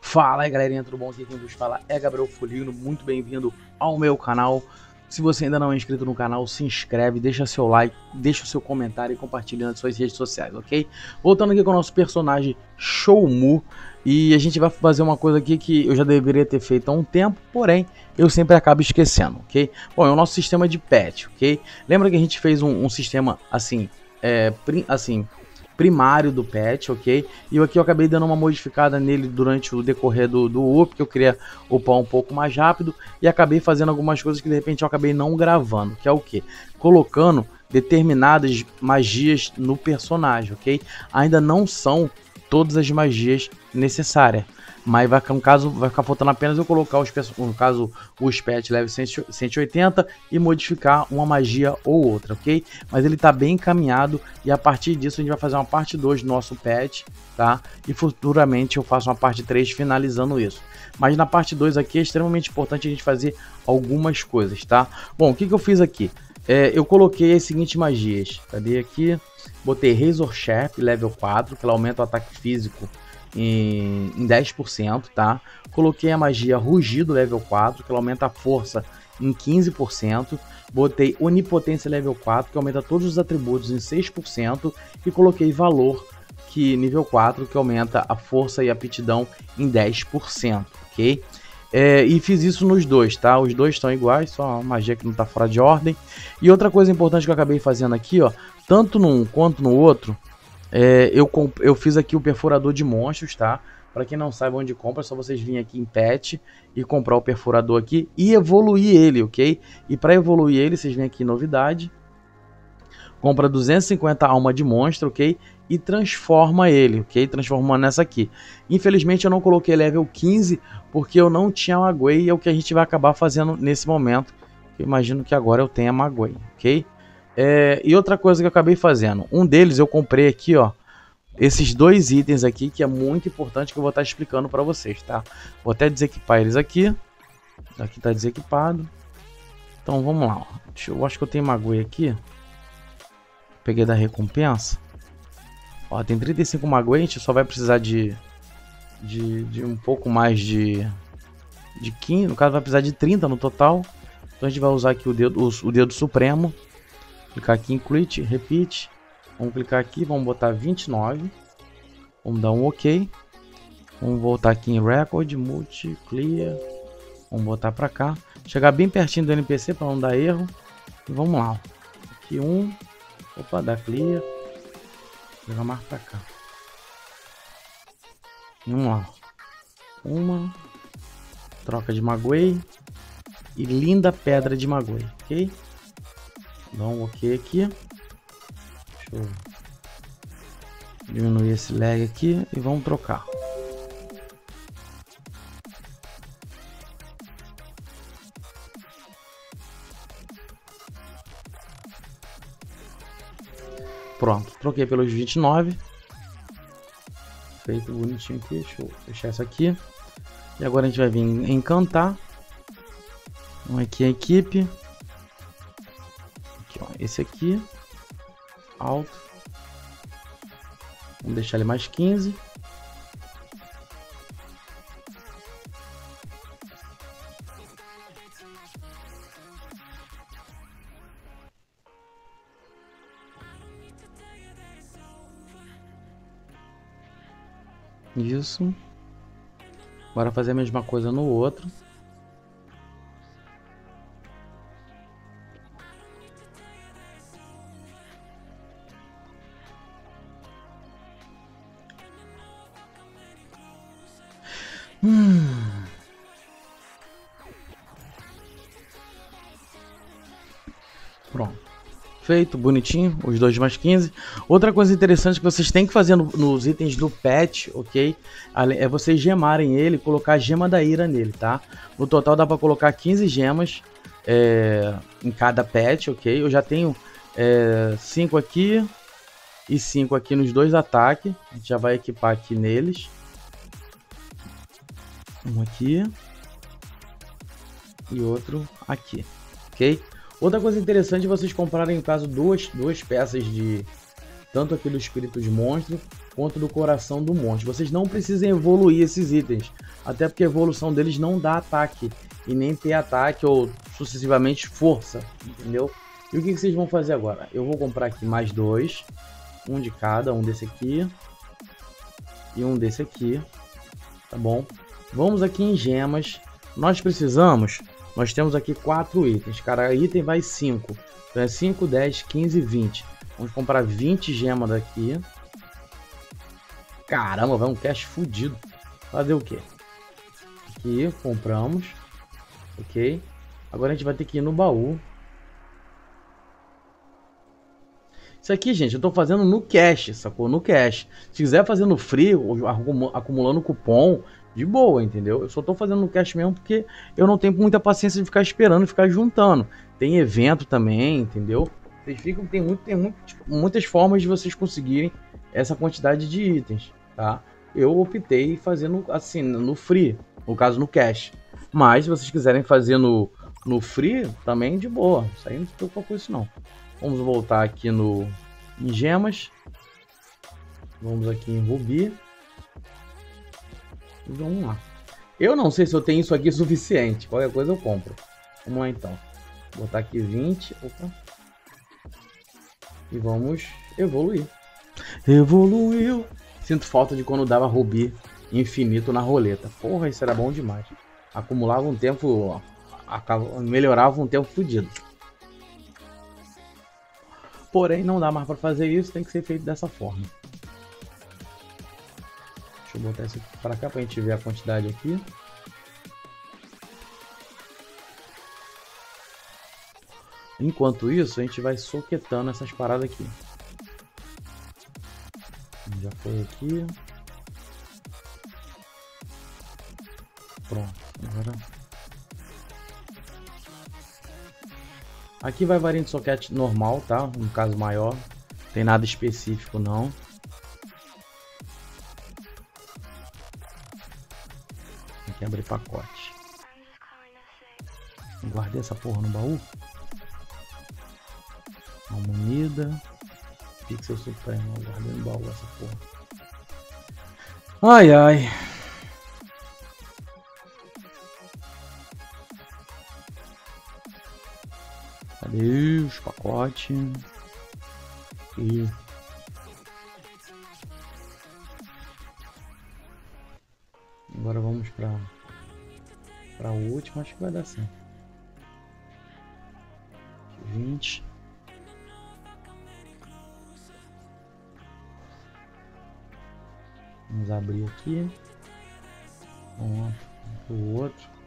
Fala aí galerinha, tudo bom? Aqui quem vos fala é Gabriel Folino, muito bem-vindo ao meu canal. Se você ainda não é inscrito no canal, se inscreve, deixa seu like, deixa o seu comentário e compartilha nas suas redes sociais, ok? Voltando aqui com o nosso personagem Shoumu, e a gente vai fazer uma coisa aqui que eu já deveria ter feito há um tempo, porém eu sempre acabo esquecendo, ok? Bom, é o nosso sistema de pet, ok? Lembra que a gente fez um, um sistema assim, é, assim, primário do patch, ok? E aqui eu acabei dando uma modificada nele durante o decorrer do, do up, que eu queria upar um pouco mais rápido, e acabei fazendo algumas coisas que de repente eu acabei não gravando, que é o que? Colocando determinadas magias no personagem, ok? Ainda não são todas as magias necessárias. Mas vai, no caso, vai ficar faltando apenas eu colocar os, no caso, o pet level 180 e modificar uma magia ou outra, ok? Mas ele está bem encaminhado e a partir disso a gente vai fazer uma parte 2 do nosso pet, tá? E futuramente eu faço uma parte 3 finalizando isso. Mas na parte 2 aqui é extremamente importante a gente fazer algumas coisas, tá? Bom, o que, que eu fiz aqui? É, eu coloquei as seguintes magias. Cadê aqui? Botei Razor Sharp level 4, que ela aumenta o ataque físico em, em 10%, tá? Coloquei a magia Rugido level 4, que ela aumenta a força em 15%. Botei Onipotência level 4, que aumenta todos os atributos em 6%. E coloquei Valor, que nível 4, que aumenta a força e a aptidão em 10%, ok? É, e fiz isso nos dois, tá? Os dois estão iguais, só a magia que não está fora de ordem. E outra coisa importante que eu acabei fazendo aqui, ó, tanto num quanto no outro, é, eu, eu fiz aqui o perfurador de monstros, tá? Para quem não sabe onde compra, é só vocês virem aqui em pet e comprar o perfurador aqui e evoluir ele, ok? E para evoluir ele, vocês vêm aqui em novidade, compra 250 alma de monstro, ok? E transforma ele, ok? Transforma nessa aqui. Infelizmente eu não coloquei level 15 porque eu não tinha Maguei e é o que a gente vai acabar fazendo nesse momento. Eu imagino que agora eu tenha Maguei, ok? É, e outra coisa que eu acabei fazendo, um deles eu comprei aqui, ó, esses dois itens aqui que é muito importante que eu vou estar explicando para vocês, tá? Vou até desequipar eles aqui. Aqui tá desequipado. Então vamos lá, ó. Deixa eu, eu acho que eu tenho Magui aqui. Peguei da recompensa. Ó, tem 35 Magui, a gente só vai precisar de, de, de um pouco mais de, de 15, no caso vai precisar de 30 no total. Então a gente vai usar aqui o dedo, o, o dedo supremo clicar aqui em quit, repeat. Vamos clicar aqui, vamos botar 29. Vamos dar um OK. Vamos voltar aqui em record, multi, clear. Vamos botar para cá. Chegar bem pertinho do NPC para não dar erro. E vamos lá. Aqui um. Opa, dá clear. Jogar mais para cá. Lá. Uma. Troca de Maguei. E linda pedra de Maguei, ok? Dá um ok aqui. Deixa eu diminuir esse lag aqui e vamos trocar. Troquei pelos 29. Feito bonitinho aqui. Deixa eu fechar isso aqui. E agora a gente vai vir encantar. Vamos aqui a equipe esse aqui, alto. Vamos deixar ele mais 15. Isso. Bora fazer a mesma coisa no outro. Hum. Feito, bonitinho, os dois mais 15. Outra coisa interessante que vocês têm que fazer no, nos itens do pet, ok? É vocês gemarem ele colocar a gema da ira nele, tá? No total dá pra colocar 15 gemas é, em cada pet, ok? Eu já tenho 5 é, aqui e 5 aqui nos dois ataques. A gente já vai equipar aqui neles. Um aqui. E outro aqui. Ok? Outra coisa interessante é vocês comprarem, no caso, duas, duas peças de... Tanto aqui do espírito de monstro, quanto do coração do monstro. Vocês não precisam evoluir esses itens. Até porque a evolução deles não dá ataque. E nem ter ataque ou sucessivamente força. Entendeu? E o que, vocês vão fazer agora? Eu vou comprar aqui mais dois. Um de cada, um desse aqui. E um desse aqui. Tá bom? Vamos aqui em gemas. Nós precisamos... Nós temos aqui quatro itens. Cada item vai 5. Então é 5, 10, 15, 20. Vamos comprar 20 gemas daqui. Caramba, vai um cash fudido. Fazer o quê? Aqui, compramos. Ok. Agora a gente vai ter que ir no baú. Isso aqui, gente, eu tô fazendo no cash, sacou? No cash. Se quiser fazer no free, acumulando cupom, de boa, entendeu? Eu só tô fazendo no cash mesmo porque eu não tenho muita paciência de ficar esperando, ficar juntando. Tem evento também, entendeu? Vocês ficam, tem, muito, tem muito, tipo, muitas formas de vocês conseguirem essa quantidade de itens, tá? Eu optei fazendo assim, no free, no caso no cash. Mas se vocês quiserem fazer no, no free, também de boa. Isso aí não se preocupa com isso não. Vamos voltar aqui no em gemas. Vamos aqui em rubi. Vamos lá. Eu não sei se eu tenho isso aqui suficiente. Qualquer coisa eu compro. Vamos lá então. Vou botar aqui 20. Opa. E vamos evoluir. Evoluiu. Sinto falta de quando dava rubi infinito na roleta. Porra, isso era bom demais. Acumulava um tempo. Melhorava um tempo fodido. Porém, não dá mais para fazer isso, tem que ser feito dessa forma. Deixa eu botar isso aqui para cá para a gente ver a quantidade aqui. Enquanto isso, a gente vai soquetando essas paradas aqui. Já foi aqui. Pronto. Agora... Aqui vai variando de soquete normal, tá? No caso maior. Tem nada específico não. Tem que abrir pacote. Guardei essa porra no baú. Uma unida. Pixel Supremo. Guardei no baú essa porra. Ai ai. Cadê os pacotes? E agora vamos para para o último, acho que vai dar certo. 20 Vamos abrir aqui. Um o outro.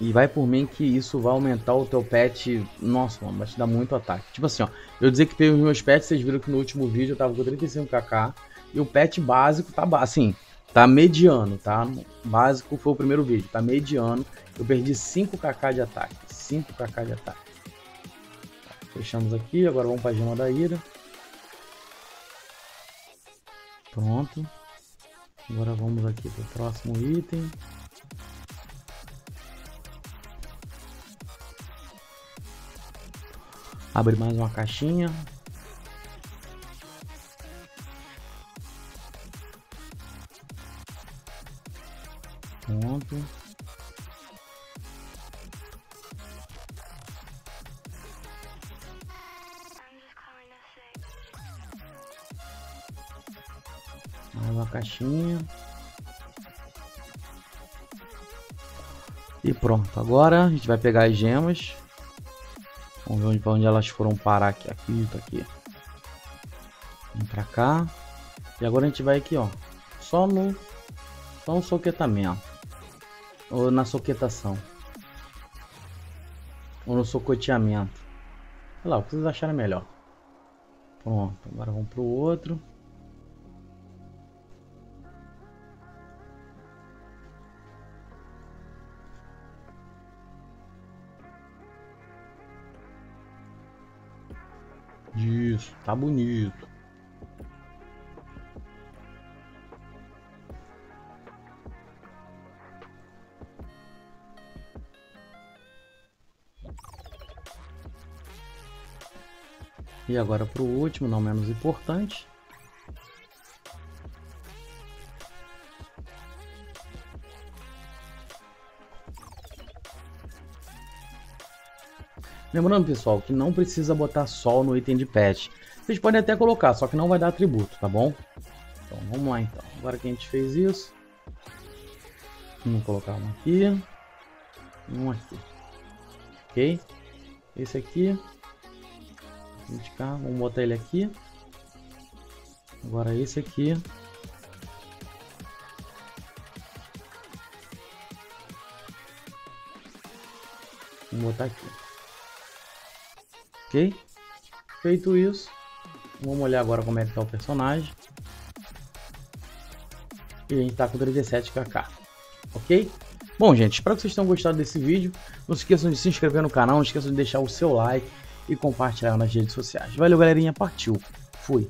E vai por mim que isso vai aumentar o teu pet. Nossa, mano, vai te dar muito ataque. Tipo assim, ó. Eu desequipei os meus pets, vocês viram que no último vídeo eu tava com 35kk. E o pet básico tá assim, tá mediano, tá? Básico foi o primeiro vídeo, tá mediano. Eu perdi 5kk de ataque. 5kk de ataque. Fechamos aqui, agora vamos para a gema da ira. Pronto. Agora vamos aqui para o próximo item. Abre mais uma caixinha. Pronto. Mais uma caixinha. E pronto. Agora a gente vai pegar as gemas. Vamos ver onde, onde elas foram parar aqui. Aqui, tá aqui. Vem pra cá. E agora a gente vai aqui, ó. Só no... Só no soquetamento. Ou na soquetação. Ou no socoteamento. Sei lá, o que vocês acharam melhor. Pronto, agora vamos pro outro. Isso, tá bonito. E agora para o último, não menos importante. Lembrando, pessoal, que não precisa botar sol no item de pet. Vocês podem até colocar, só que não vai dar atributo, tá bom? Então, vamos lá então. Agora que a gente fez isso, vamos colocar um aqui, um aqui. Ok? Esse aqui, 20k, vamos botar ele aqui. Agora esse aqui. Vamos botar aqui ok? Feito isso, vamos olhar agora como é que tá o personagem. E a gente tá com 37kk, ok? Bom, gente, espero que vocês tenham gostado desse vídeo. Não se esqueçam de se inscrever no canal, não esqueçam de deixar o seu like e compartilhar nas redes sociais. Valeu, galerinha. Partiu. Fui.